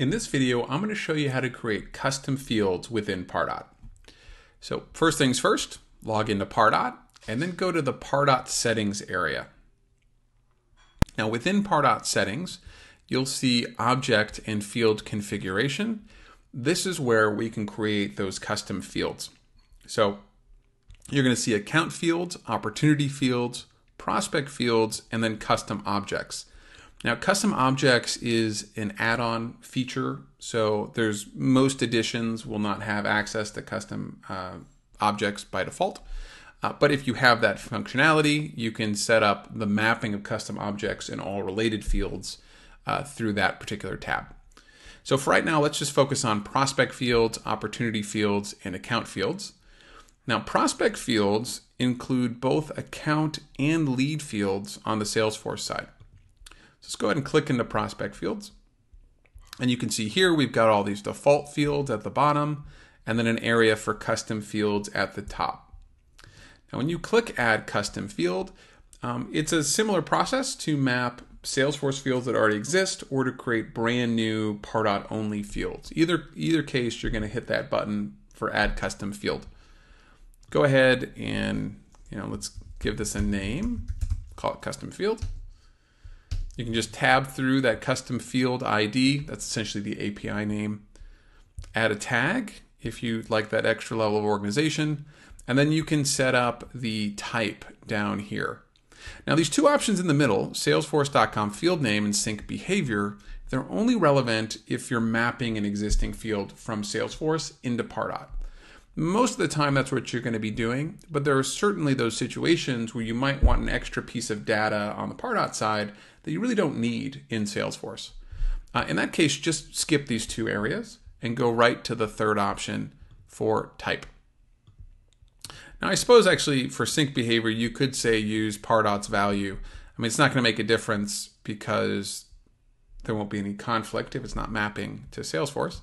In this video, I'm going to show you how to create custom fields within Pardot. So first things first, log into Pardot and then go to the Pardot settings area. Now within Pardot settings, you'll see object and field configuration. This is where we can create those custom fields. So you're going to see account fields, opportunity fields, prospect fields, and then custom objects. Now, custom objects is an add-on feature, so there's most editions will not have access to custom uh, objects by default. Uh, but if you have that functionality, you can set up the mapping of custom objects in all related fields uh, through that particular tab. So for right now, let's just focus on prospect fields, opportunity fields, and account fields. Now, prospect fields include both account and lead fields on the Salesforce side. So let's go ahead and click into prospect fields. And you can see here we've got all these default fields at the bottom and then an area for custom fields at the top. Now when you click add custom field, um, it's a similar process to map Salesforce fields that already exist or to create brand new Pardot only fields. Either, either case, you're going to hit that button for add custom field. Go ahead and you know let's give this a name, call it custom field. You can just tab through that custom field ID. That's essentially the API name. Add a tag if you like that extra level of organization. And then you can set up the type down here. Now these two options in the middle, salesforce.com field name and sync behavior, they're only relevant if you're mapping an existing field from Salesforce into Pardot. Most of the time, that's what you're going to be doing, but there are certainly those situations where you might want an extra piece of data on the Pardot side that you really don't need in Salesforce. Uh, in that case, just skip these two areas and go right to the third option for type. Now, I suppose actually for sync behavior, you could say use Pardot's value. I mean, it's not going to make a difference because there won't be any conflict if it's not mapping to Salesforce.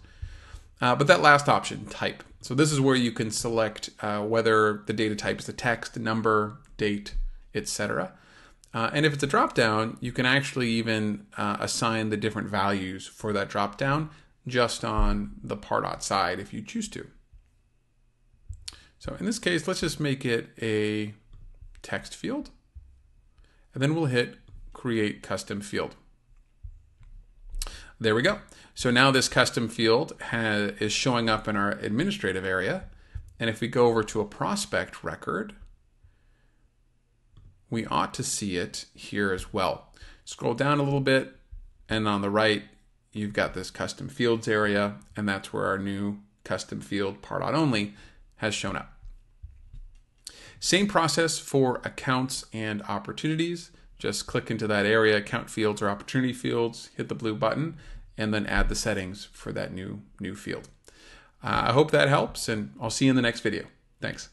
Uh, but that last option, type. So this is where you can select uh, whether the data type is a text, number, date, etc. Uh, and if it's a dropdown, you can actually even uh, assign the different values for that dropdown just on the Pardot side if you choose to. So in this case, let's just make it a text field. And then we'll hit create custom field. There we go. So now this custom field has, is showing up in our administrative area. And if we go over to a prospect record, we ought to see it here as well. Scroll down a little bit, and on the right, you've got this custom fields area, and that's where our new custom field Pardot only has shown up. Same process for accounts and opportunities. Just click into that area, account fields or opportunity fields, hit the blue button, and then add the settings for that new, new field. Uh, I hope that helps, and I'll see you in the next video. Thanks.